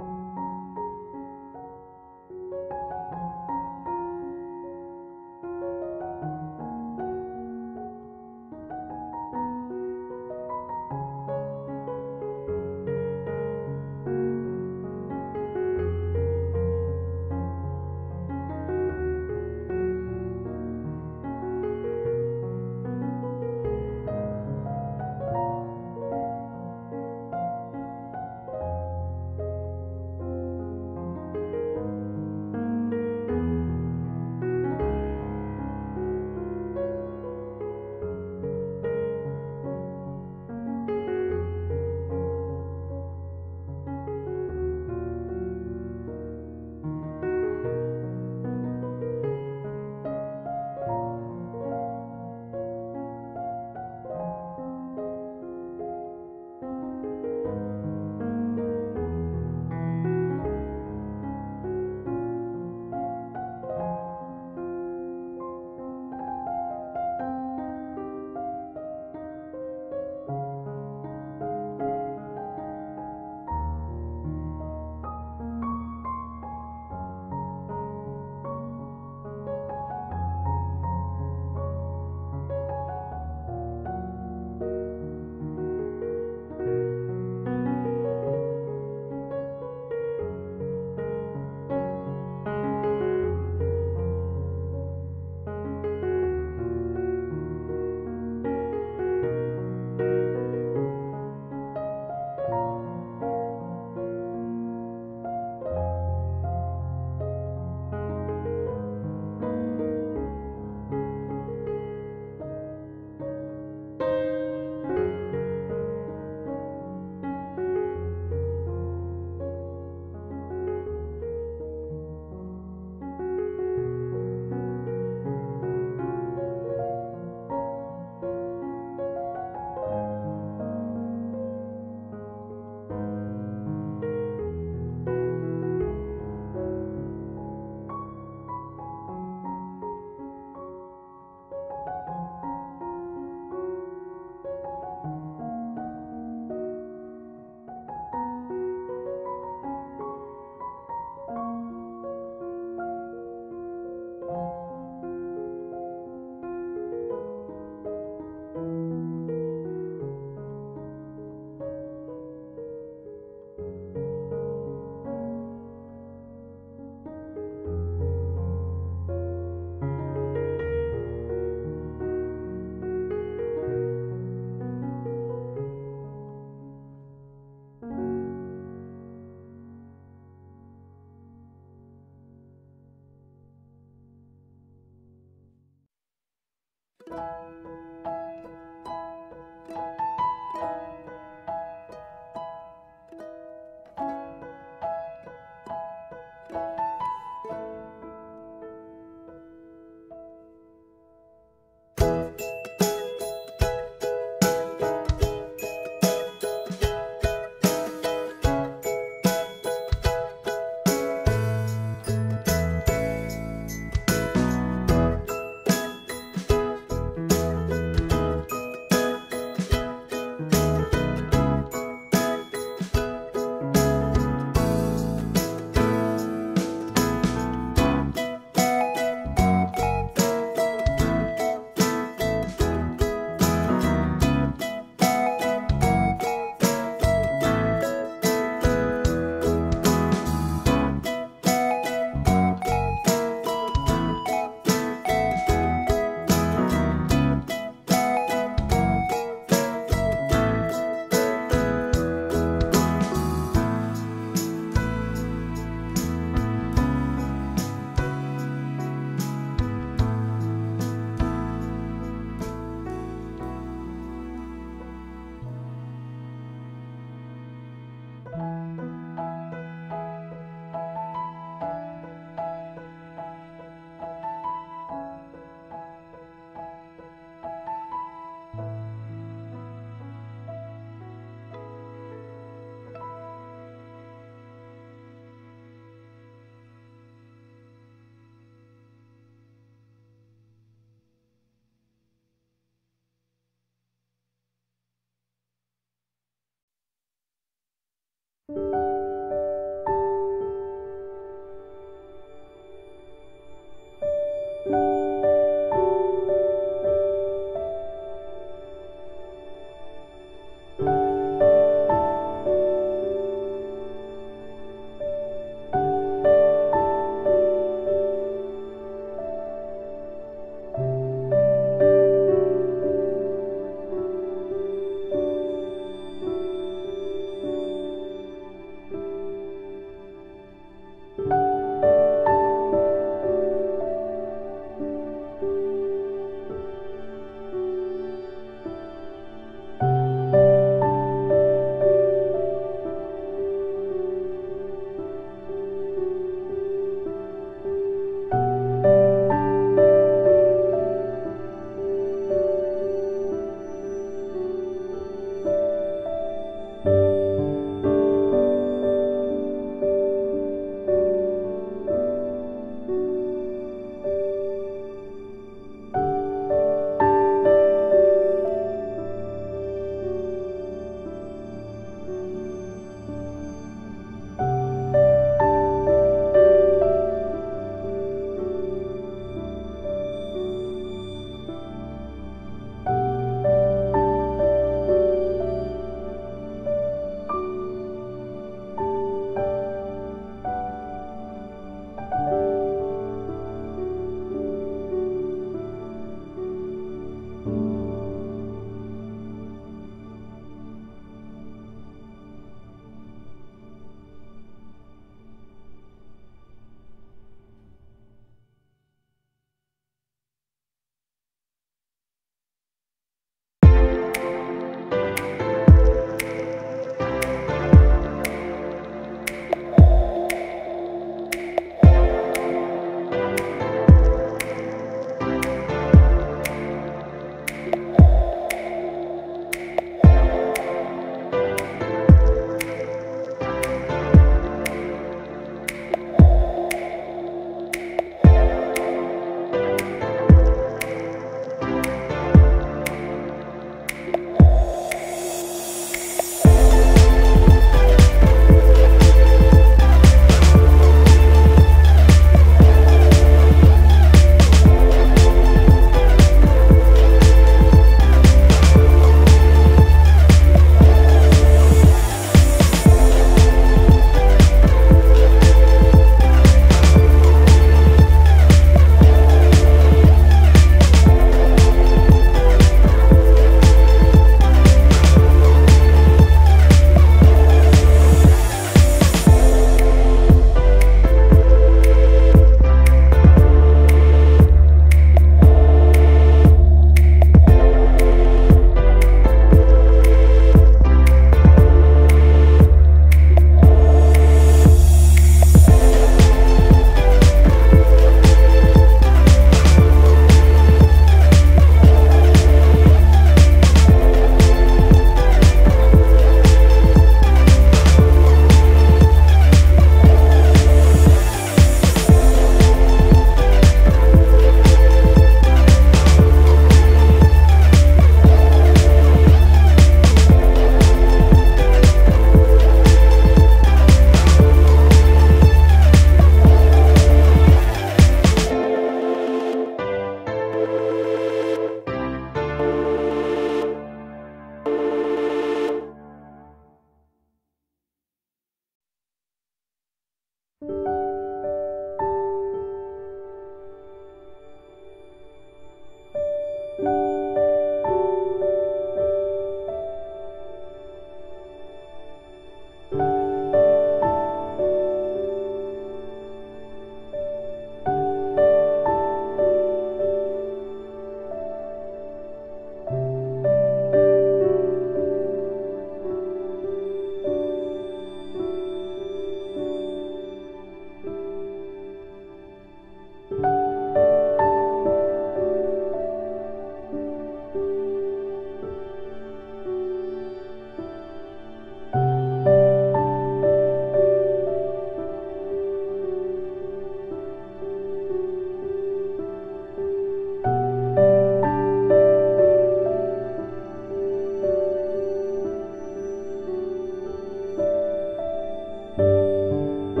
you